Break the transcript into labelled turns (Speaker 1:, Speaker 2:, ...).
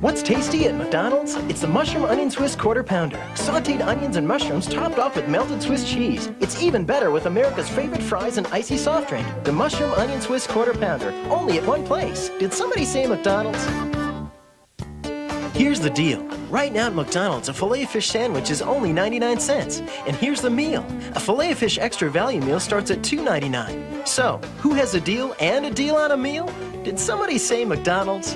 Speaker 1: What's tasty at McDonald's? It's the Mushroom Onion Swiss Quarter Pounder. Sauteed onions and mushrooms topped off with melted Swiss cheese. It's even better with America's favorite fries and icy soft drink. The Mushroom Onion Swiss Quarter Pounder. Only at one place. Did somebody say McDonald's? Here's the deal. Right now at McDonald's, a filet fish sandwich is only 99 cents. And here's the meal. A filet fish extra value meal starts at $2.99. So, who has a deal and a deal on a meal? Did somebody say McDonald's?